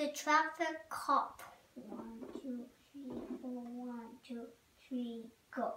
The traffic cop. One, two, three, four, one, two, three, go.